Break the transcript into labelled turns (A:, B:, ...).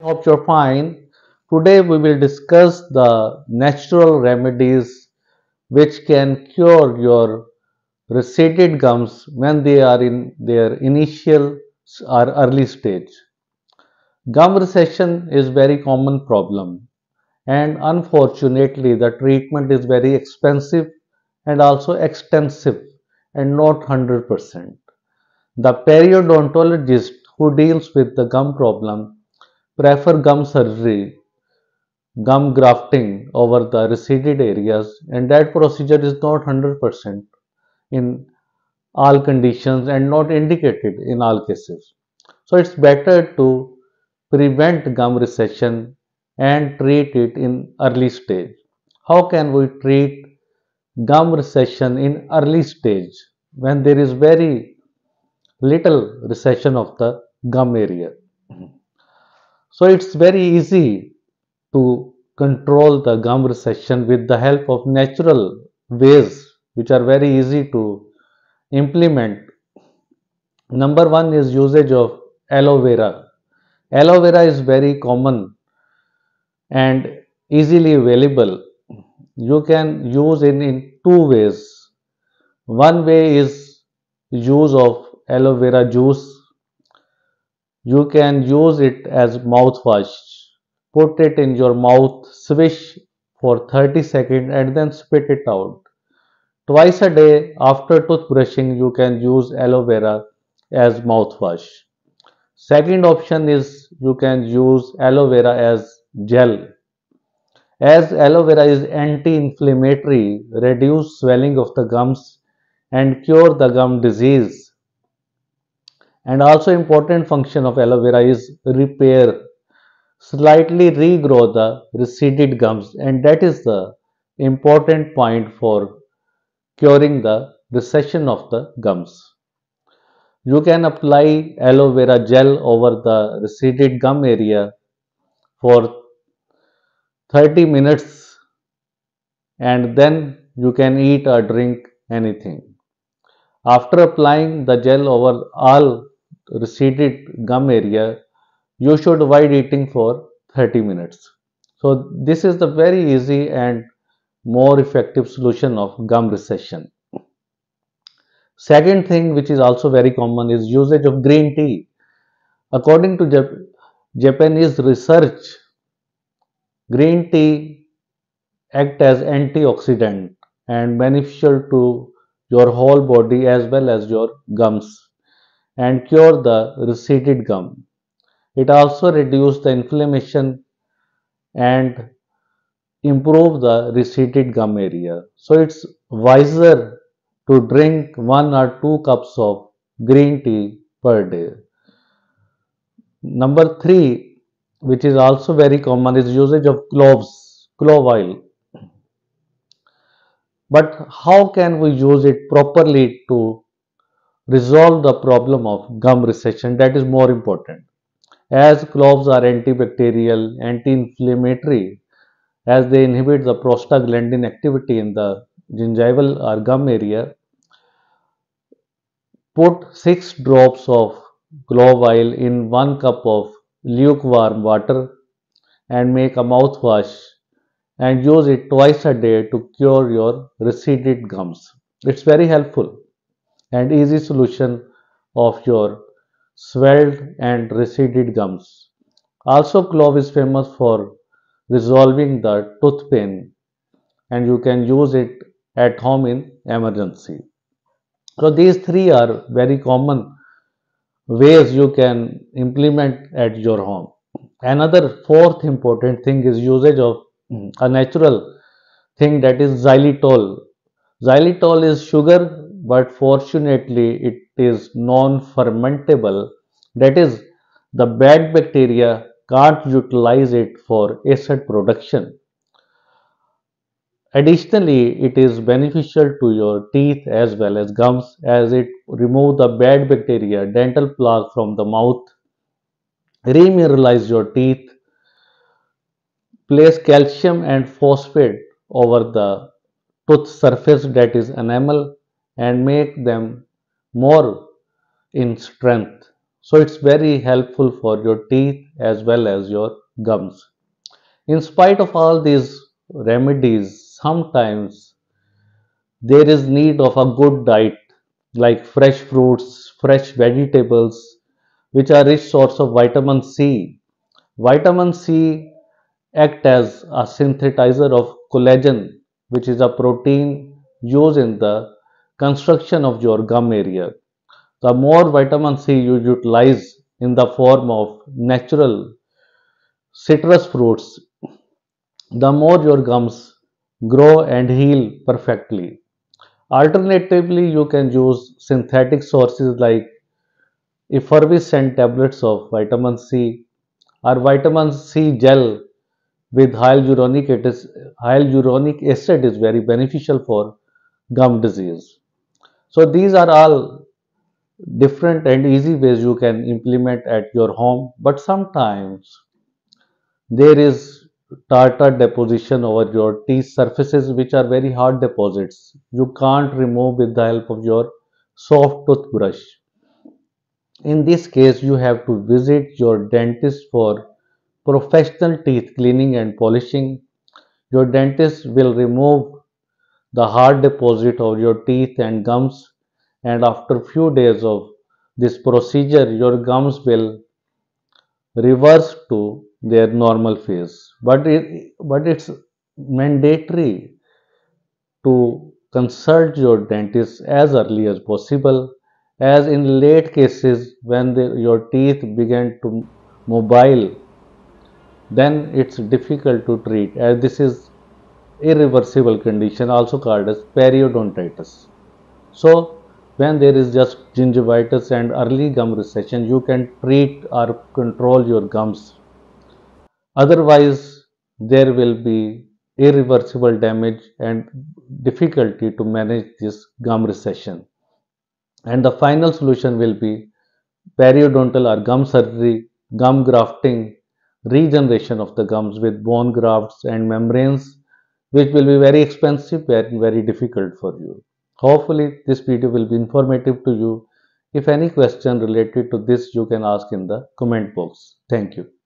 A: Hope you're fine. Today we will discuss the natural remedies which can cure your receded gums when they are in their initial or early stage. Gum recession is very common problem and unfortunately the treatment is very expensive and also extensive and not 100%. The periodontologist who deals with the gum problem prefer gum surgery, gum grafting over the receded areas and that procedure is not 100% in all conditions and not indicated in all cases. So it's better to prevent gum recession and treat it in early stage. How can we treat gum recession in early stage when there is very little recession of the gum area? So it's very easy to control the gum recession with the help of natural ways which are very easy to implement. Number one is usage of aloe vera. Aloe vera is very common and easily available. You can use it in two ways. One way is use of aloe vera juice. You can use it as mouthwash. Put it in your mouth, swish for 30 seconds and then spit it out. Twice a day after toothbrushing you can use aloe vera as mouthwash. Second option is you can use aloe vera as gel. As aloe vera is anti-inflammatory, reduce swelling of the gums and cure the gum disease. And also important function of aloe vera is repair, slightly regrow the receded gums and that is the important point for curing the recession of the gums. You can apply aloe vera gel over the receded gum area for 30 minutes and then you can eat or drink anything. After applying the gel over all receded gum area, you should avoid eating for 30 minutes. So this is the very easy and more effective solution of gum recession. Second thing which is also very common is usage of green tea. According to Jap Japanese research, green tea act as antioxidant and beneficial to your whole body as well as your gums and cure the receded gum. It also reduce the inflammation and improve the receded gum area. So it's wiser to drink one or two cups of green tea per day. Number three, which is also very common, is usage of cloves, clove oil. But how can we use it properly to resolve the problem of gum recession? That is more important. As cloves are antibacterial, anti-inflammatory, as they inhibit the prostaglandin activity in the gingival or gum area, put 6 drops of clove oil in 1 cup of lukewarm water and make a mouthwash and use it twice a day to cure your receded gums. It's very helpful and easy solution of your swelled and receded gums. Also clove is famous for resolving the tooth pain and you can use it at home in emergency. So these three are very common ways you can implement at your home. Another fourth important thing is usage of mm, a natural thing that is xylitol. Xylitol is sugar but fortunately it is non-fermentable that is the bad bacteria can't utilize it for acid production. Additionally, it is beneficial to your teeth as well as gums as it remove the bad bacteria, dental plaque from the mouth, remineralize your teeth, place calcium and phosphate over the tooth surface that is enamel and make them more in strength. So it's very helpful for your teeth as well as your gums. In spite of all these remedies, sometimes there is need of a good diet like fresh fruits, fresh vegetables, which are rich source of vitamin C. Vitamin C act as a synthesizer of collagen, which is a protein used in the construction of your gum area. The more vitamin C you utilize in the form of natural citrus fruits, the more your gums grow and heal perfectly. Alternatively, you can use synthetic sources like effervescent tablets of vitamin C or vitamin C gel with hyaluronic acid, hyaluronic acid is very beneficial for gum disease. So these are all different and easy ways you can implement at your home, but sometimes there is tartar deposition over your teeth surfaces which are very hard deposits. You can't remove with the help of your soft toothbrush. In this case, you have to visit your dentist for professional teeth cleaning and polishing. Your dentist will remove the hard deposit of your teeth and gums and after few days of this procedure your gums will reverse to their normal phase. But it, but it's mandatory to consult your dentist as early as possible as in late cases when the, your teeth begin to mobile then it's difficult to treat. As this is irreversible condition also called as periodontitis. So when there is just gingivitis and early gum recession you can treat or control your gums. Otherwise there will be irreversible damage and difficulty to manage this gum recession. And the final solution will be periodontal or gum surgery, gum grafting, regeneration of the gums with bone grafts and membranes, which will be very expensive and very difficult for you. Hopefully, this video will be informative to you. If any question related to this, you can ask in the comment box. Thank you.